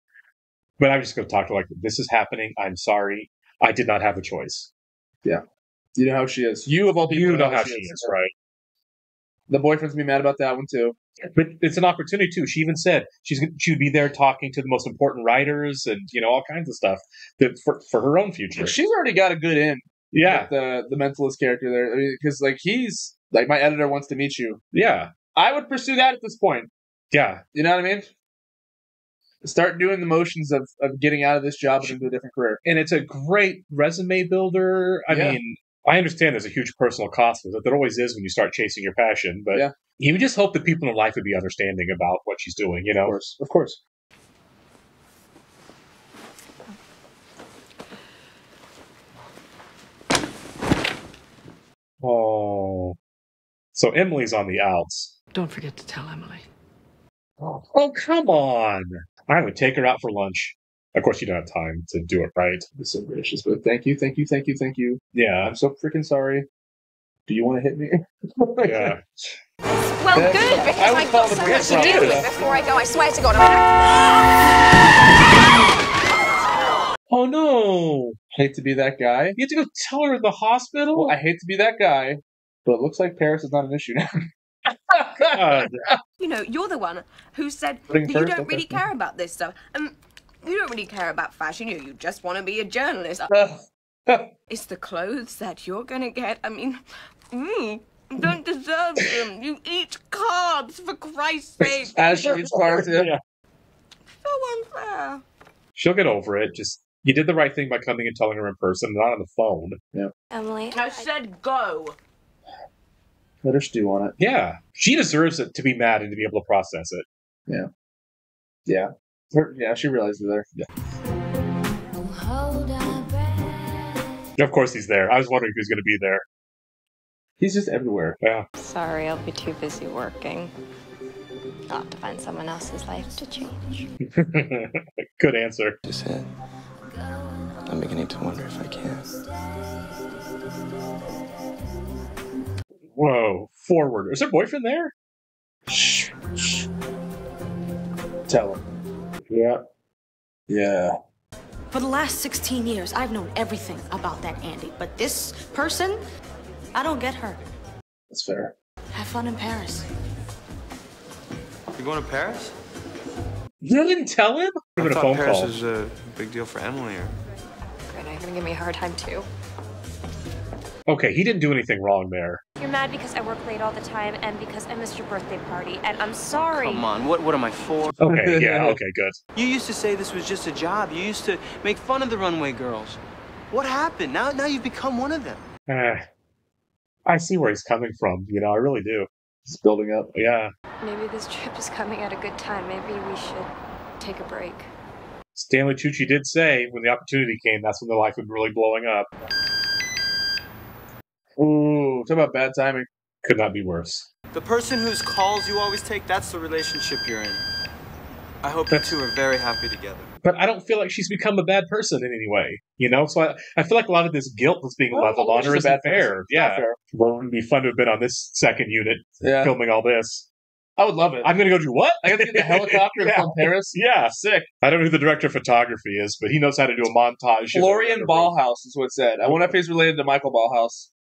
But I'm just going to talk to like, this is happening. I'm sorry. I did not have a choice. Yeah. You know how she is. You of all people You know how she is, right? The boyfriend's gonna be mad about that one too. But it's an opportunity too. She even said she's she would be there talking to the most important writers and you know all kinds of stuff that for for her own future. She's already got a good in. Yeah. with the the mentalist character there, because like he's like my editor wants to meet you. Yeah, I would pursue that at this point. Yeah. You know what I mean? Start doing the motions of of getting out of this job and into a different career. And it's a great resume builder. I Yeah. mean, I understand there's a huge personal cost with it. There always is when you start chasing your passion. But Yeah. you would just hope that people in life would be understanding about what she's doing. You know, Of course, of course. Oh, so Emily's on the outs. Don't forget to tell Emily. Oh, come on! I would take her out for lunch. Of course, you don't have time to do it right. It's so gracious, but thank you, thank you, thank you, thank you. Yeah, I'm so freaking sorry. Do you want to hit me? yeah. (laughs) Well, That's- good, because I would I've got so much to deal with before I go. I swear to God, I'm Oh no! I hate to be that guy. You have to go tell her in the hospital. Well, I hate to be that guy, but it looks like Paris is not an issue now. (laughs) God. You know, you're the one who said Putting that you don't really care about this stuff. And you don't really care about fashion. You, you just want to be a journalist. (laughs) it's the clothes that you're gonna get. I mean, mm, you don't deserve them. You eat carbs for Christ's sake. As she eats carbs, yeah. Yeah. So unfair. She'll get over it. Just you did the right thing by coming and telling her in person, not on the phone. Yeah. Emily, I said go. Let her stew on it. Yeah, she deserves it to be mad and to be able to process it. Yeah. Yeah. Her, yeah, she realizes it there. Of course, he's there. I was wondering who's going to be there. He's just everywhere. Yeah. sorry, I'll be too busy working. I'll have to find someone else's life to change. (laughs) Good answer. Just it. I'm beginning to wonder if I can. Whoa, forward. Is her boyfriend there? Shh. Tell him. Yeah. Yeah. For the last 16 years, I've known everything about that Andy. But this person, I don't get her. That's fair. Have fun in Paris. You going to Paris? You didn't tell him? I Give it a thought phone Paris call. is a big deal for Emily. Or... Great, now you're gonna give me a hard time too. Okay, he didn't do anything wrong there. You're mad because I work late all the time and because I missed your birthday party, and I'm sorry. Come on, what what am I for? Okay, (laughs) yeah, okay, good. You used to say this was just a job. You used to make fun of the runway girls. What happened? Now now you've become one of them. Eh, I see where he's coming from. You know, I really do. It's building up. Yeah. Maybe this trip is coming at a good time. Maybe we should take a break. Stanley Tucci did say when the opportunity came, that's when the life would be really blowing up. Ooh, talk about bad timing. Could not be worse. The person whose calls you always take, that's the relationship you're in. I hope you two are very happy together. But I don't feel like she's become a bad person in any way. You know, so I, I feel like a lot of this guilt that's being Well, leveled on her isn't bad fair. Yeah. fair. Well, it would be fun to have been on this second unit Yeah. filming all this. I would love it. I'm going to go do what? I got to get in the (laughs) helicopter Yeah. from Paris. Yeah. Sick. I don't know who the director of photography is, but he knows how to do a montage. Florian Ballhaus is what it said. I wonder if he's related to Michael Ballhaus.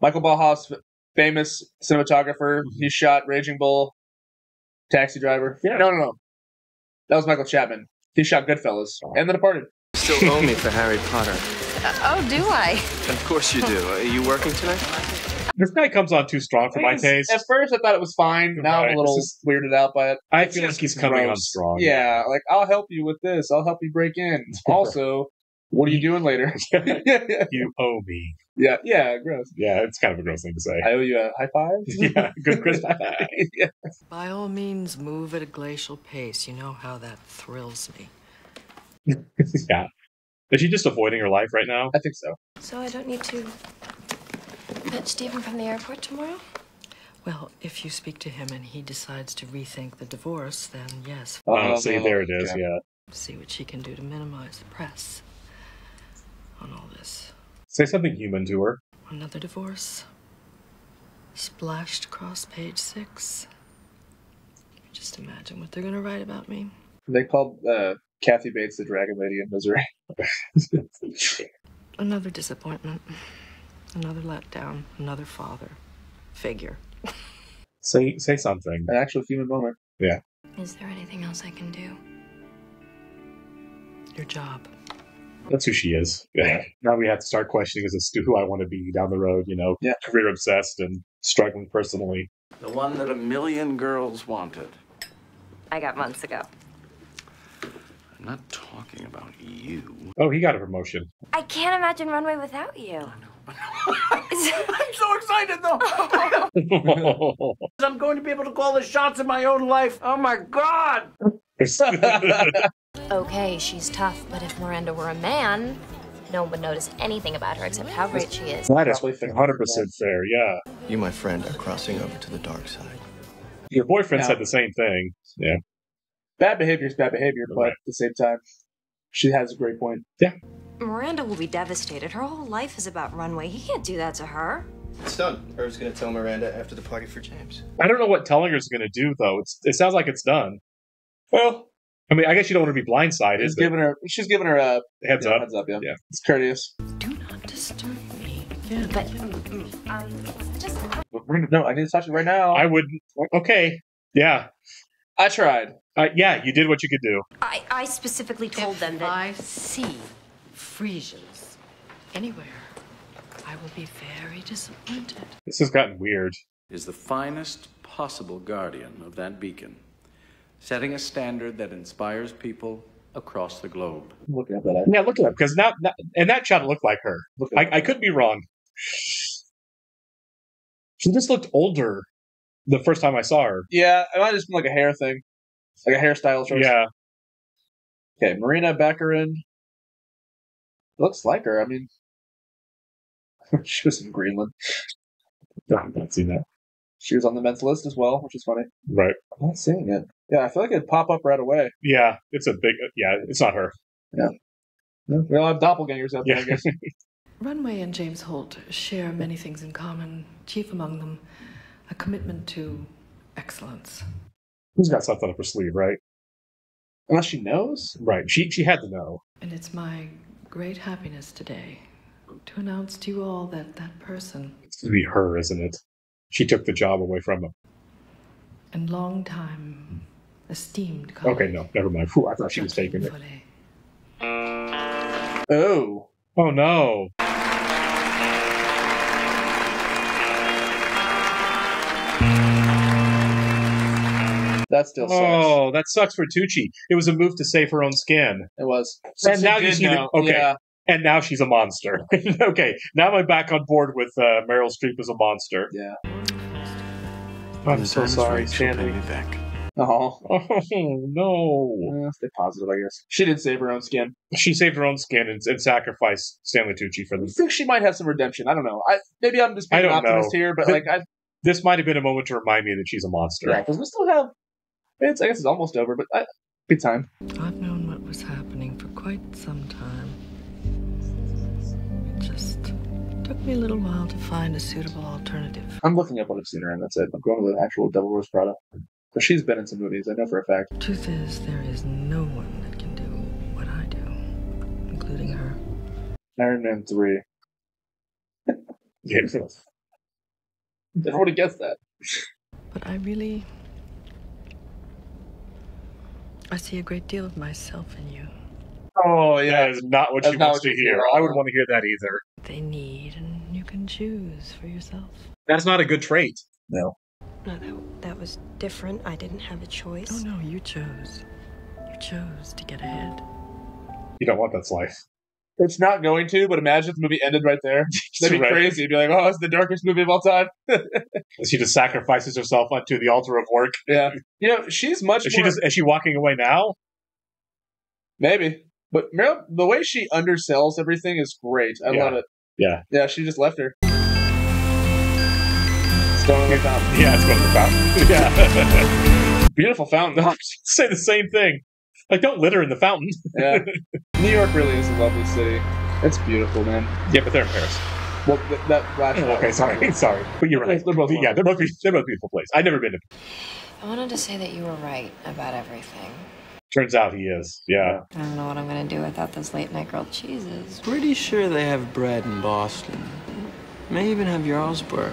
Michael Ballhaus, famous cinematographer. Mm-hmm. He shot Raging Bull, Taxi Driver. Yeah. No, no, no. That was Michael Chapman. He shot Goodfellas oh. and The Departed. Still (laughs) owe me for Harry Potter. Uh, oh, do I? Of course you do. (laughs) Are you working tonight? This guy comes on too strong for my taste. At first, I thought it was fine. Now Right, I'm a little this is- weirded out by it. I It's feel like he's coming on gross. strong. Yeah, like I'll help you with this. I'll help you break in. (laughs) Also, What are you doing later? you owe me. Yeah, yeah, gross. Yeah, it's kind of a gross thing to say. I owe you a high five. (laughs) yeah, good Chris. high five. yeah. By all means, move at a glacial pace. You know how that thrills me. (laughs) yeah. Is she just avoiding her life right now? I think so. So I don't need to fetch Stephen from the airport tomorrow? Well, if you speak to him and he decides to rethink the divorce, then yes. Oh, oh see, there it is. okay. Yeah. See what she can do to minimize the press on all this. Say something human to her. Another divorce. Splashed across page six. Just imagine what they're gonna write about me. They called uh, Kathy Bates the Dragon Lady in Misery. (laughs) Another disappointment. Another letdown. Another father figure. (laughs) Say say something. An actual human moment. Yeah. Is there anything else I can do? Your job. That's who she is. (laughs) Yeah. Now we have to start questioning as to who I want to be down the road, you know, yeah. career obsessed and struggling personally. The one that a million girls wanted. I got months ago. I'm not talking about you. Oh, he got a promotion. I can't imagine Runway without you. (laughs) I'm so excited though. (laughs) I'm going to be able to call the shots in my own life. Oh my god. Okay, she's tough, but if Miranda were a man, no one would notice anything about her except how great she is. That is 100% fair, yeah. You, my friend, are crossing over to the dark side. Your boyfriend Yeah. said the same thing. Yeah. Bad behavior is bad behavior, but at the same time, she has a great point. Yeah. Miranda will be devastated. Her whole life is about Runway. He can't do that to her. It's done. Irv's gonna tell Miranda after the party for James. I don't know what telling her is going to do, though. It's, it sounds like it's done. Well, I mean, I guess you don't want to be blindsided. She's giving her. She's giving her a heads yeah, up. Heads up. Yeah. Yeah. It's courteous. Do not disturb me again. But um, just No, I need to touch it right now. I would. Okay. Yeah. I tried. Uh, yeah, you did what you could do. I, I specifically told them that I see freesias anywhere, I will be very disappointed. This has gotten weird. Is the finest possible guardian of that beacon, setting a standard that inspires people across the globe. I'm looking at that. Yeah, look at that because now, now and that shot looked like her. Look I, I could be wrong. She just looked older the first time I saw her. Yeah, it might have just been like a hair thing, like a hairstyle choice. Yeah. Okay, Morena Baccarin. Looks like her. I mean, (laughs) she was in Greenland. I've not seen that. She was on the men's list as well, which is funny. Right. I'm not seeing it. Yeah, I feel like it'd pop up right away. Yeah, it's a big. Yeah, it's not her. Yeah. We all have doppelgangers out there, I Yeah. guess. (laughs) Runway and James Holt share many things in common, chief among them, a commitment to excellence. Who's got something up her sleeve, right? Unless she knows. Right. She she had to know. And it's my great happiness today to announce to you all that that person It's gonna be her, isn't it? She took the job away from him. and long time esteemed colleague. Okay, no, never mind. Whew, I thought she was taking it. Oh. Oh no. That still sucks. Oh, that sucks for Tucci. It was a move to save her own skin. It was. And now you you did see the, okay. yeah. And now she's a monster. (laughs) okay, now I'm back on board with uh, Meryl Streep as a monster. Yeah. I'm so sorry, Stanley. back. Oh. Oh (laughs) no! Uh, stay positive, I guess. She did save her own skin. She saved her own skin and, and sacrificed Stanley Tucci for I this. think she might have some redemption. I don't know. I maybe I'm just being an optimist know. here, but Th- like I This might have been a moment to remind me that she's a monster. yeah, because we still have. It's I guess it's almost over, but I, be time. I've known what was happening for quite some time. Took me a little while to find a suitable alternative. I'm looking up what I've seen her in. That's it. I'm going with the actual Devil Rose Prada. Because she's been in some movies. I know for a fact. Truth is, there is no one that can do what I do, including her. Iron Man three. Yeah. Never would have guessed that. But I really. I see a great deal of myself in you. Oh yeah, that is not what That's she not wants what to you hear. hear. I would want to hear that either. They need, and you can choose for yourself. That's not a good trait. No. No, that, that was different. I didn't have a choice. Oh no, you chose. You chose to get ahead. You don't want that's life. It's not going to, but imagine if the movie ended right there. (laughs) That'd be Right. crazy. It'd be like, oh, it's the darkest movie of all time. (laughs) She just sacrifices herself onto the altar of work. Yeah. (laughs) You know, she's much Is she just is she walking away now? Maybe. But Meryl, the way she undersells everything is great. I Yeah. love it. Yeah. Yeah, she just left her. Stone in the fountain. (laughs) Yeah, it's going to the fountain. (laughs) Yeah. (laughs) Beautiful fountain. Say the same thing. Like, don't litter in the fountain. Yeah. New York really is a lovely city. It's beautiful, man. Yeah, but they're in Paris. Well, th- that last Oh, okay, sorry, sorry, but you're right. They're both yeah, they're both they're both beautiful places. I've never been to. I wanted to say that you were right about everything. Turns out he is. Yeah. I don't know what I'm gonna do without those late night grilled cheeses. Pretty sure they have bread in Boston. May even have Jarlsberg.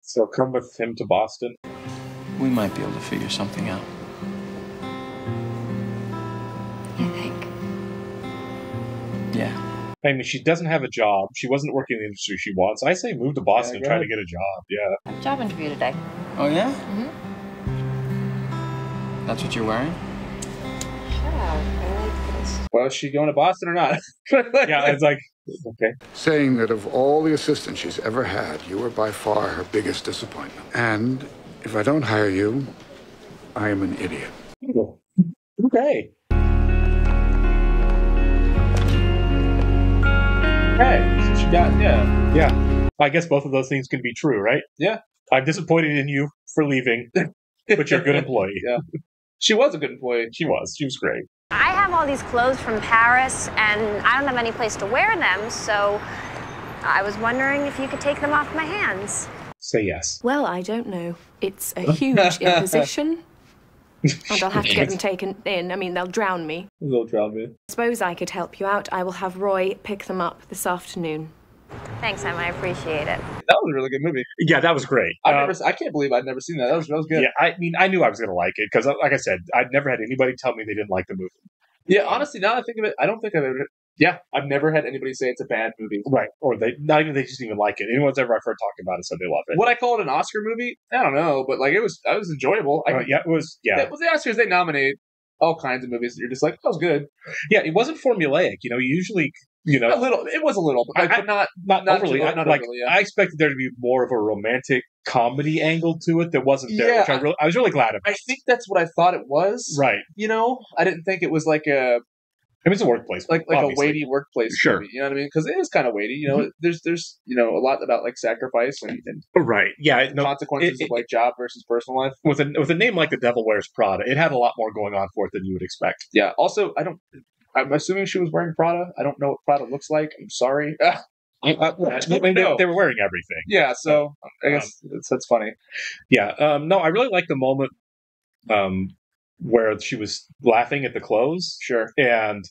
So come with him to Boston. We might be able to figure something out. You think? Yeah. I mean, she doesn't have a job. She wasn't working in the industry she wants. I say move to Boston and try to get a job. Yeah. I have a job interview today. Oh yeah? Mm-hmm. That's what you're wearing? Shut. I like this. Well, is she going to Boston or not? (laughs) yeah, it's like okay. Saying that of all the assistants she's ever had, you are by far her biggest disappointment. And if I don't hire you, I am an idiot. Okay. Hey, so she got yeah. Yeah. I guess both of those things can be true, right? Yeah. I'm disappointed in you for leaving, but you're a good (laughs) employee. Yeah. She was a good employee. She was. She was great. I have all these clothes from Paris, and I don't have any place to wear them, so I was wondering if you could take them off my hands. Say yes. Well, I don't know. It's a (laughs) huge imposition. And I'll have to get them (laughs) taken in. I mean, they'll drown me. Little drown me. I suppose I could help you out. I will have Roy pick them up this afternoon. Thanks, Em. I appreciate it. That was a really good movie. Yeah, that was great. I've Uh, never. I can't believe I'd never seen that. That was that was good. Yeah, I mean, I knew I was going to like it because, like I said, I'd never had anybody tell me they didn't like the movie. Yeah, honestly, now that I think of it, I don't think I've ever. Yeah, I've never had anybody say it's a bad movie. Right. Or they not even they just didn't even like it. Anyone's ever I've heard talking about it said they love it. Would I call it an Oscar movie? I don't know, but like it was, I was enjoyable. I, Uh, yeah, it was. Yeah, With the Oscars, they nominate all kinds of movies that you're just like, that was good. yeah. It wasn't formulaic. You know, usually, you know, A little, it was a little, but, like, I- but not not, not overly. I, not like overly, yeah. I expected there to be more of a romantic comedy angle to it that wasn't there. Yeah. which I, really, I was really glad about. I think that's what I thought it was. Right. You know, I didn't think it was like a It was a workplace, like like obviously. a weighty workplace Sure. movie. You know what I mean? Because it is kind of weighty. You know, Mhm. there's there's you know a lot about like sacrifice and, and Right. Yeah. No, consequences it- of like job versus personal life. with a with a name like The Devil Wears Prada, it had a lot more going on for it than you would expect. Yeah. Also, I don't. I'm assuming she was wearing Prada. I don't know what Prada looks like. I'm sorry. (laughs) Ah, I mean, they, No. they were wearing everything. yeah. So I guess that's, that's funny. Yeah. Um, no, I really like the moment um, where she was laughing at the clothes. Sure. And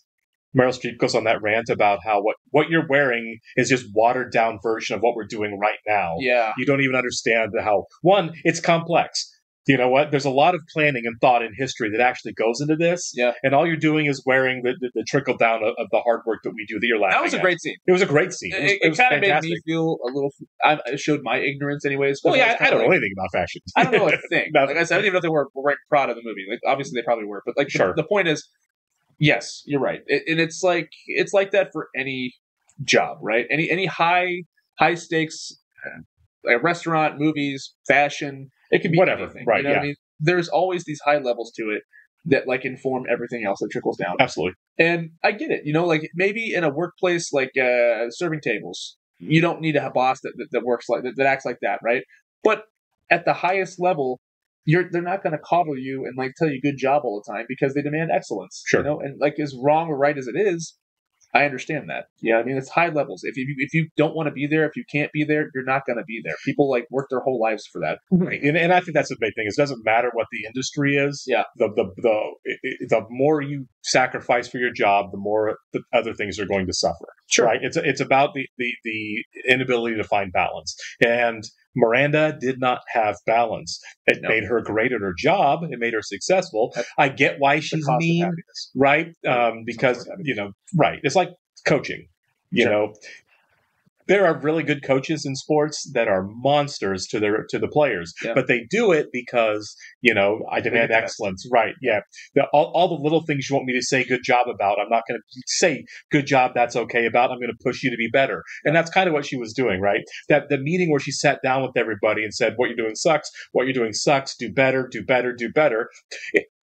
Meryl Streep goes on that rant about how what, what you're wearing is just watered down version of what we're doing right now. Yeah. You don't even understand how one, it's complex. You know what? There's a lot of planning and thought in history that actually goes into this. Yeah. And all you're doing is wearing the, the, the trickle down of, of the hard work that we do that you're laughing That was a at. great scene. It was a great scene. It, was- It, it kind of made me feel a little. I, showed my ignorance, anyways. Well, yeah, I, I don't know anything about fashion. I don't know a thing. (laughs) Like I said, I didn't even know if they were, proud of the movie. Like obviously they probably were, but like the- Sure. the, point is, yes, you're right, it, and it's like it's like that for any job, right? Any any high high stakes, uh, like restaurant, movies, fashion, it could be Whatever, anything, right, You know what I yeah. mean? There's always these high levels to it that like inform everything else that trickles down. Absolutely. And I get it. You know, like maybe in a workplace like uh, serving tables, you don't need a boss that, that, that works like that, that acts like that, right? But at the highest level, you're they're not going to coddle you and like tell you good job all the time because they demand excellence. Sure. You know, and like as wrong or right as it is, I understand that. Yeah, I mean it's high levels. If you if you don't want to be there, if you can't be there, you're not going to be there. People like work their whole lives for that. Mm-hmm. Right, and, and I think that's the big thing. Is it doesn't matter what the industry is. Yeah. The the the it- it- the more you sacrifice for your job, the more the other things are going to suffer. Sure. Right. It's it's about the the the inability to find balance, and Miranda did not have balance. It No. made her great at her job. It made her successful. I get why she's mean, right? Um, because you know, right. It's like coaching. You Sure. know, there are really good coaches in sports that are monsters to their to the players, Yeah. but they do it because you know I demand excellence. Right? Yeah. The, all, all the little things you want me to say good job about, I'm not going to say good job. That's okay about. I'm going to push you to be better, and that's kind of what she was doing, right? That the meeting where she sat down with everybody and said, "What you're doing sucks. What you're doing sucks. Do better. Do better. Do better."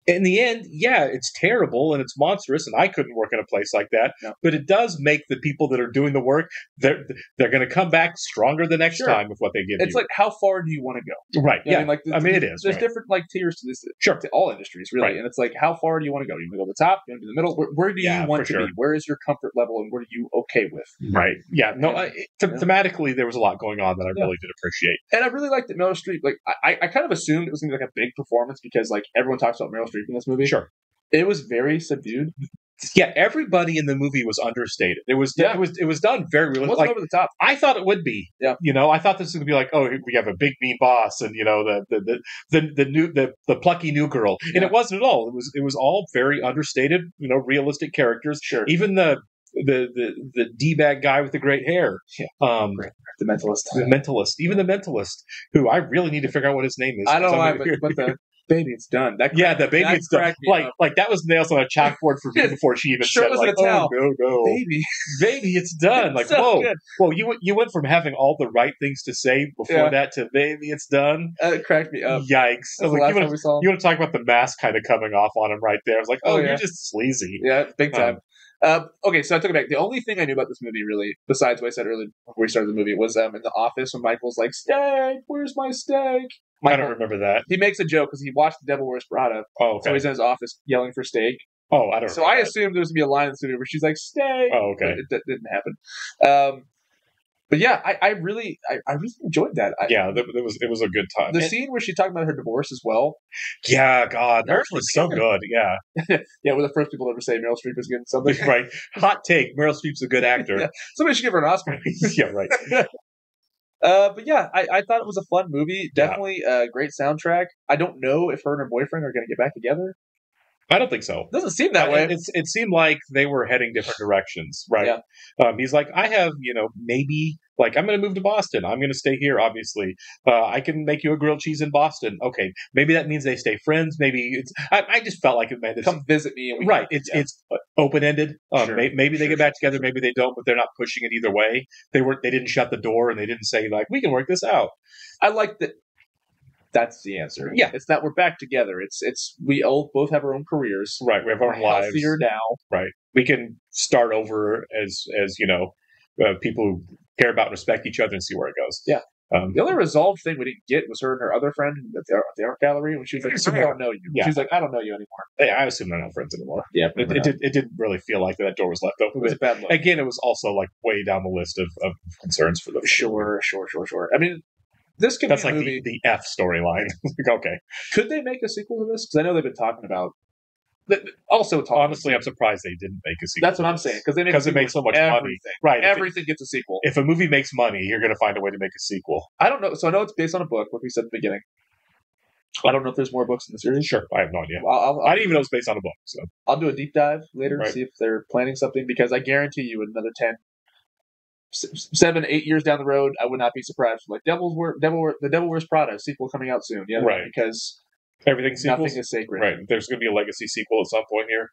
In the end, yeah, it's terrible and it's monstrous, and I couldn't work in a place like that. But it does make the people that are doing the work they're they're going to come back stronger the next Sure. time with what they give It's you. like how far do you want to go? right? You Yeah, I mean, like I mean, it is. There's right. different like tiers to this. Sure. to all industries really, Right. and it's like how far do you want to go? You want to go to the top? You want to be in the middle? Where, where do you Yeah, want to sure. be? Where is your comfort level, and what are you okay with? Right. Yeah. No. I, it- them- Yeah. Thematically, there was a lot going on that I really did appreciate. And I really liked that Meryl Streep. Like I, I kind of assumed it was gonna be like a big performance because like everyone talks about Meryl Streep in this movie. Sure. It was very subdued. Yeah, everybody in the movie was understated. It was Yeah. it was it was done very It realistic. wasn't Like over the top. I thought it would be. Yeah. You know, I thought this was gonna be like, oh, we have a big mean boss, and you know the the the the, the new the, the plucky new girl, and Yeah. it wasn't at all. It was it was all very understated. You know, realistic characters. Sure. Even the the the the d bag guy with the great hair. Yeah. Um, The mentalist. the mentalist, even the mentalist, who I really need to figure out what his name is. I don't know but, but the baby, it's done. That yeah, the baby it's done. like up. like that was nails on a chalkboard for me (laughs) before she even Shirtless said like, towel. oh no no baby. baby, it's done. Like, So whoa, good. whoa, you went- you went from having all the right things to say before Yeah. that to baby, it's done. Uh, it cracked me up. Yikes! I That's was the like, you want we saw him. you want to talk about the mask kind of coming off on him right there? I was like, oh, Oh, yeah. you're just sleazy. Yeah, big Um, time. Um, okay, so I took it back. The only thing I knew about this movie, really, besides what I said earlier before we started the movie, was um, in the office when Michael's like, "Steak, where's my steak?" I don't remember that. he makes a joke because he watched The Devil Wears Prada, Oh, okay. so he's in his office yelling for steak. Oh, I don't. Know. So I assumed there was gonna be a line in the movie where she's like, "Steak." Oh, okay. It, that didn't happen. Um, but yeah, I, I really, I, I really enjoyed that. I, yeah, that, that was it was a good time. The And- scene where she talked about her divorce as well. yeah, God, That that was was so (laughs) good. Yeah, yeah, we're the first people to ever say Meryl Streep is getting something. (laughs) right. Hot take: Meryl Streep's a good actor. (laughs) Yeah. Somebody should give her an Oscar. yeah, right. Uh, but yeah, I, I thought it was a fun movie. Definitely a great soundtrack. I don't know if her and her boyfriend are going to get back together. I don't think so. Doesn't seem that Uh, way. It's, it seemed like they were heading different (sighs) directions, right? Um, he's like, I have, you know, maybe like I'm going to move to Boston. I'm going to stay here. Obviously, uh, I can make you a grilled cheese in Boston. Okay, maybe that means they stay friends. Maybe it's. I, I just felt like it meant Come visit me. And we right. can- It's yeah. it's open ended. Um, Sure. may, maybe they get back together. Maybe they don't. But they're not pushing it either way. They weren't. They didn't shut the door and they didn't say like we can work this out. I like that. That's the answer. Yeah. it's that we're back together. It's it's we all both have our own careers. Right. We have our own lives. healthier now. Right. We can start over as as you know uh, people who care about and respect each other and see where it goes. Yeah. Um, The only resolved thing we didn't get was her and her other friend at the, the art gallery when she was like, "I don't know you." Yeah. She's like, "I don't know you anymore." yeah, I assume they're not friends anymore. Yeah, It, it, did, it didn't really feel like that door was left open. It was a bad look. Again, it was also like way down the list of, of concerns for the Sure, sure, sure, sure. I mean, this could That's be a like movie. the, the F storyline. (laughs) Like, okay. Could they make a sequel to this? Because I know they've been talking about. Also, talking Honestly, I'm surprised they didn't make a sequel. That's what I'm saying because they because it makes so much money. Right. If it- Everything gets a sequel. If a movie makes money, you're going to find a way to make a sequel. I don't know. So I know it's based on a book, like we said at the beginning. I don't know if there's more books in the series. Sure, I have no idea. I'll, I'll, I didn't even know it was based on a book. So I'll do a deep dive later Right. see if they're planning something because I guarantee you, in another 10, s- seven, eight years down the road, I would not be surprised. Like Devil's Wear, Devil, Wear- the Devil Wears Prada sequel coming out soon. Yeah, Right. Because everything sequels. nothing is sacred. Right. There's going to be a legacy sequel at some point here.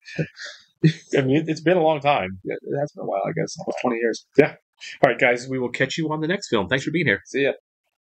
(laughs) I mean, it, it's been a long time. Yeah, it has been a while, I guess, almost twenty years. Yeah. All right, guys, we will catch you on the next film. Thanks for being here. See ya.